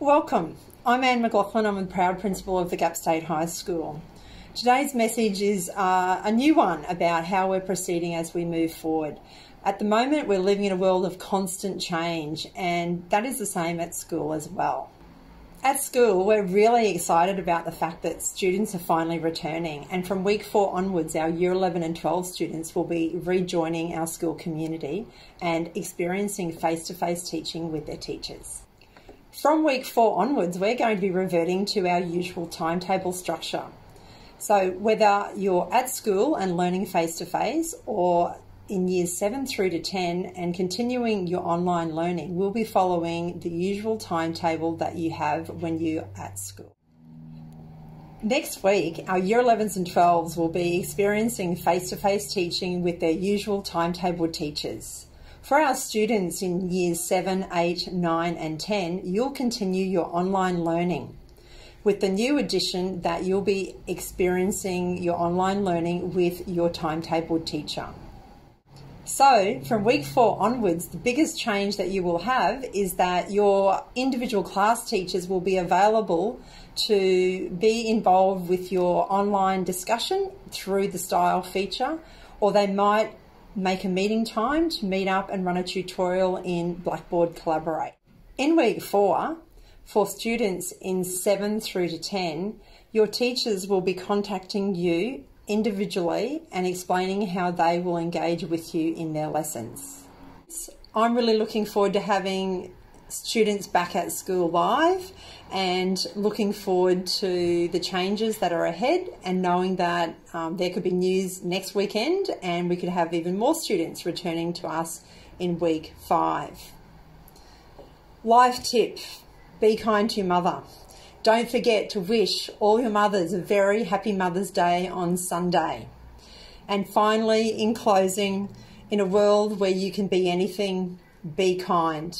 Welcome. I'm Anne McLaughlin. I'm the proud principal of the Gap State High School. Today's message is uh, a new one about how we're proceeding as we move forward. At the moment, we're living in a world of constant change, and that is the same at school as well. At school, we're really excited about the fact that students are finally returning, and from week four onwards, our year 11 and 12 students will be rejoining our school community and experiencing face to face teaching with their teachers. From week four onwards, we're going to be reverting to our usual timetable structure. So, whether you're at school and learning face to face or in years 7 through to 10 and continuing your online learning, we'll be following the usual timetable that you have when you're at school. Next week, our Year 11s and 12s will be experiencing face to face teaching with their usual timetable teachers. For our students in years 7, 8, 9, and 10, you'll continue your online learning with the new addition that you'll be experiencing your online learning with your timetable teacher. So, from week four onwards, the biggest change that you will have is that your individual class teachers will be available to be involved with your online discussion through the style feature, or they might make a meeting time to meet up and run a tutorial in Blackboard Collaborate. In week four, for students in 7 through to 10, your teachers will be contacting you individually and explaining how they will engage with you in their lessons. I'm really looking forward to having students back at school live and looking forward to the changes that are ahead and knowing that um, there could be news next weekend and we could have even more students returning to us in week five. Life tip be kind to your mother. Don't forget to wish all your mothers a very happy Mother's Day on Sunday. And finally, in closing, in a world where you can be anything, be kind.